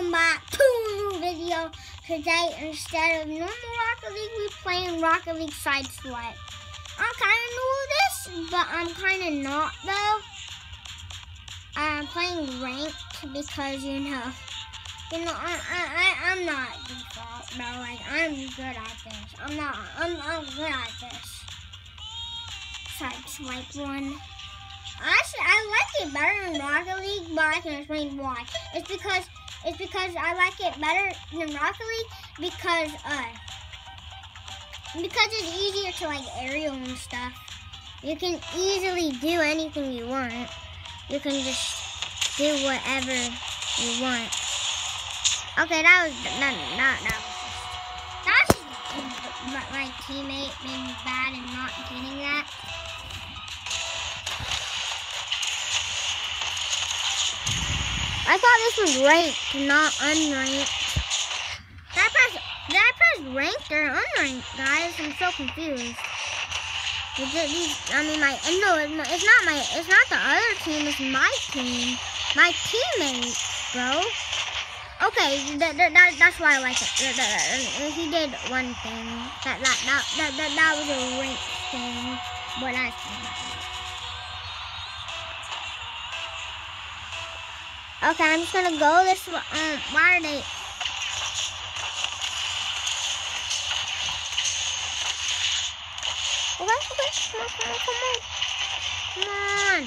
welcome back to a new video. Today, instead of normal Rocket League, we're playing Rocket League Side Sideswipe. I'm kind of new to this, but I'm kind of not, though. I'm playing ranked because, you know, you know, I, I, I, I'm not default, bro. Like, I'm good at this. I'm not, I'm, I'm good at this. Sideswipe one. Actually, I like it better than Rocket League, but I can explain why. It's because it's because I like it better than Rocket League because uh because it's easier to like aerial and stuff. You can easily do anything you want. You can just do whatever you want. Okay, that was not not that that's just my teammate being bad and not getting that. I thought this was ranked, not unranked. Did I press, did I press ranked or unranked, guys? I'm so confused. Is it? I mean, my no, it's not my, it's not the other team. It's my team, my teammate, bro. Okay, that, that, that, that's why I like it. That, he did one thing. That that that that that, that was a ranked thing, but I. Okay, I'm just gonna go this. Um, are they? Okay, okay, come on, come on, come on. Come on.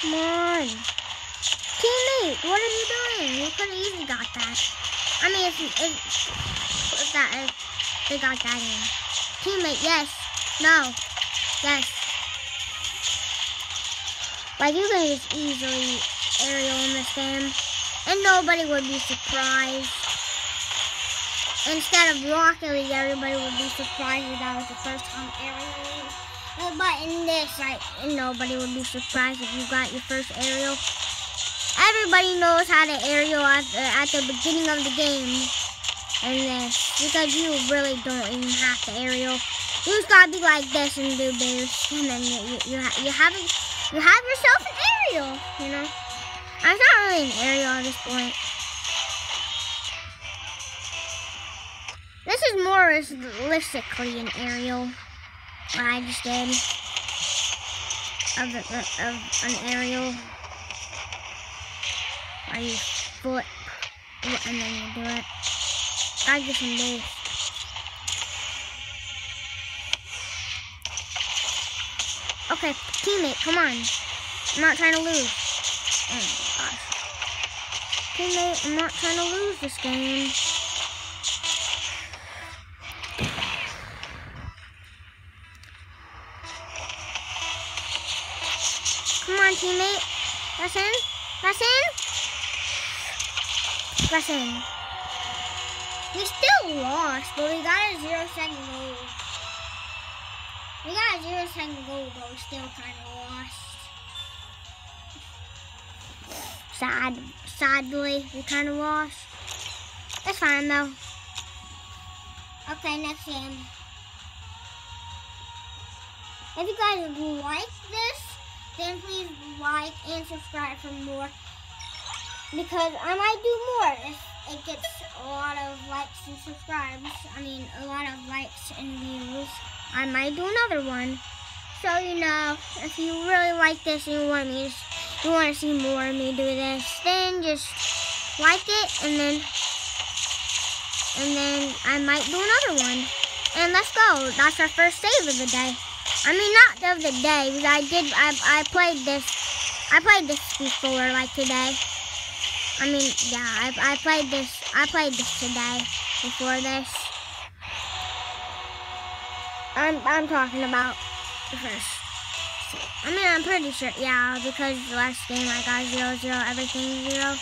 Come on. Teammate, what are you doing? You could have easily got that. I mean, if, if, if that, if they got that in teammate, yes. No. Yes. Like, you can just easily aerial in this game. And nobody would be surprised. Instead of Rocket League, everybody would be surprised if that was the first time aerial. But in this, like, nobody would be surprised if you got your first aerial. Everybody knows how to aerial at the, at the beginning of the game and this because you really don't even have to aerial. You just gotta be like this and do this, and then you you, you, you have you have yourself an aerial. You know, I'm not really an aerial at this point. This is more realistically an aerial. What I just did of, of an aerial. Where you flip and then you do it. I get some. Okay, teammate, come on. I'm not trying to lose. Oh my gosh. Teammate, I'm not trying to lose this game. Come on, teammate. That's in. That's in. That's in. We still lost, but we got a zero second goal. We got a zero second goal, but we still kind of lost. Sad, sadly, we kind of lost. It's fine though. Okay, next game. If you guys like this, then please like and subscribe for more. Because I might do more if it gets lot of likes and subscribes. I mean, a lot of likes and views. I might do another one. So, you know, if you really like this and you want me to, you want to see more of me do this, then just like it and then, and then I might do another one. And let's go. That's our first save of the day. I mean, not of the day, because I did, I, I played this, I played this before, like today. I mean, yeah, I, I played this, I played this today, before this. I'm, I'm talking about the first. I mean, I'm pretty sure, yeah, because the last game I got zero, zero, everything zero.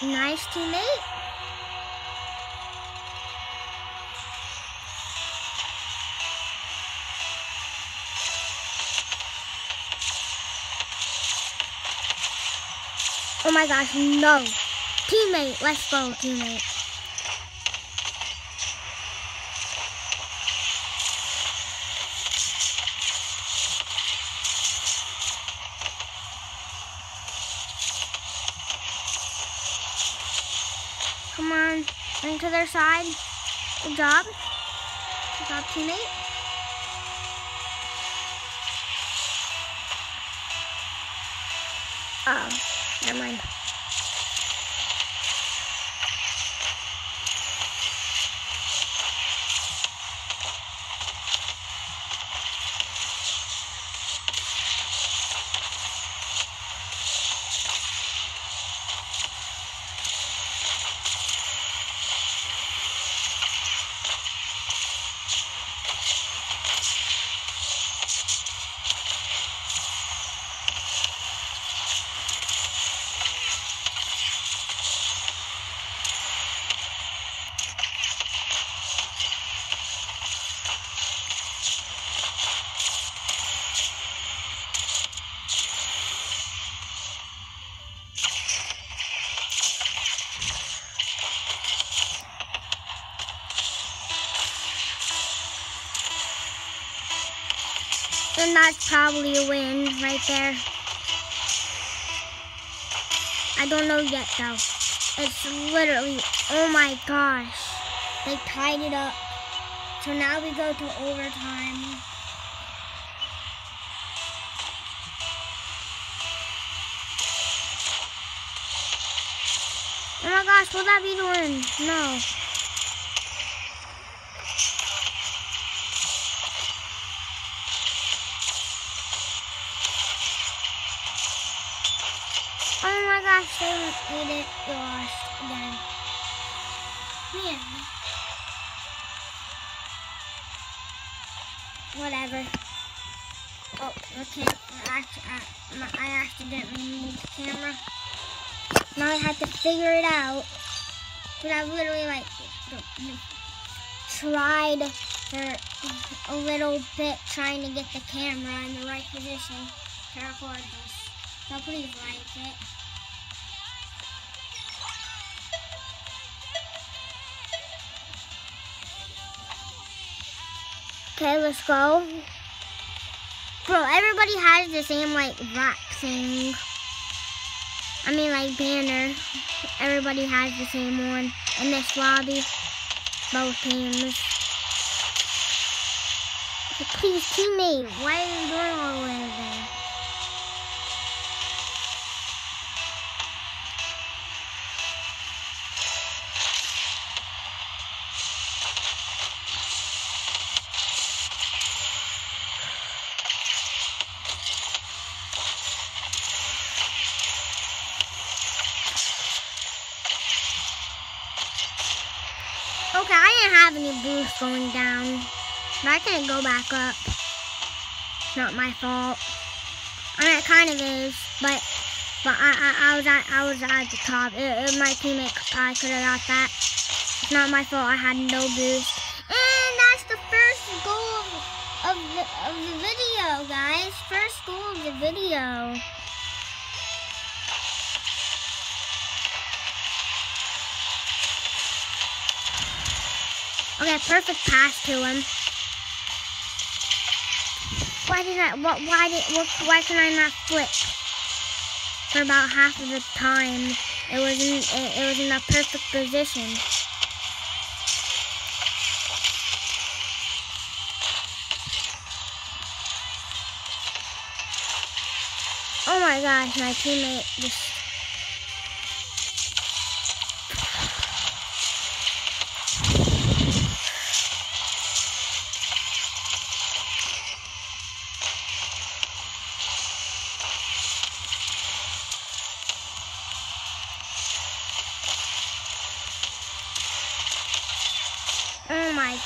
Nice teammate. Oh my gosh, no. Teammate, let's go, teammate. Come on, into their side. Good job. Good job, teammate. Oh, never mind. That's probably a win right there. I don't know yet though. It's literally, oh my gosh. They tied it up. So now we go to overtime. Oh my gosh, will that be the win? No. Made it lost again. Man. Whatever. Oh, okay. I, I, I accidentally moved the camera. Now I have to figure it out. But I literally like tried for a little bit trying to get the camera in the right position to record this. So please like it. Okay, let's go. Bro, everybody has the same like wrap thing. I mean like banner. Everybody has the same one in this lobby. Both teams. Please, teammate, why are you doing all the way? Going down. But I can't go back up. Not my fault. I mean, it kind of is, but but I, I, I was at I was at the top. It, it, my teammate I could have got that. It's not my fault. I had no boost, and that's the first goal of the of the video, guys. First goal of the video. Okay, perfect pass to him. Why did I? What? Why did? What, why can I not flip? For about half of the time, it was in it, it was in a perfect position. Oh my gosh, my teammate just my gosh.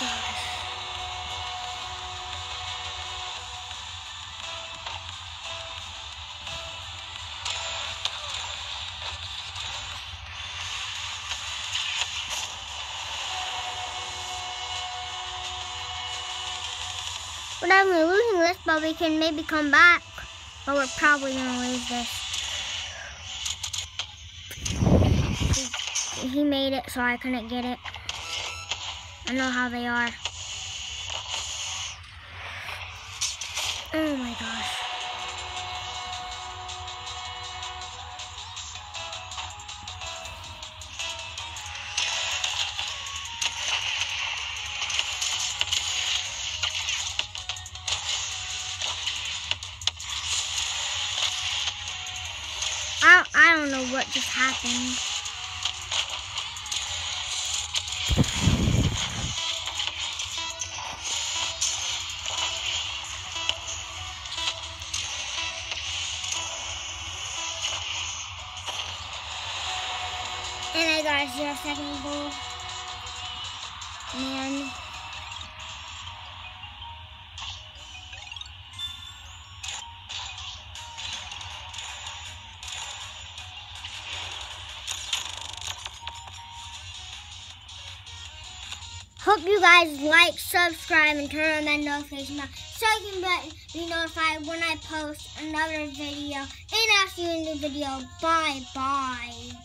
We're definitely losing this, but we can maybe come back. But we're probably gonna lose this. he made it so I couldn't get it. I know how they are. Oh my gosh. I, I don't know what just happened. Zero second goal. Man. Hope you guys like, subscribe, and turn on that notification bell so you can be notified when I post another video. And I'll see you in the video. Bye bye.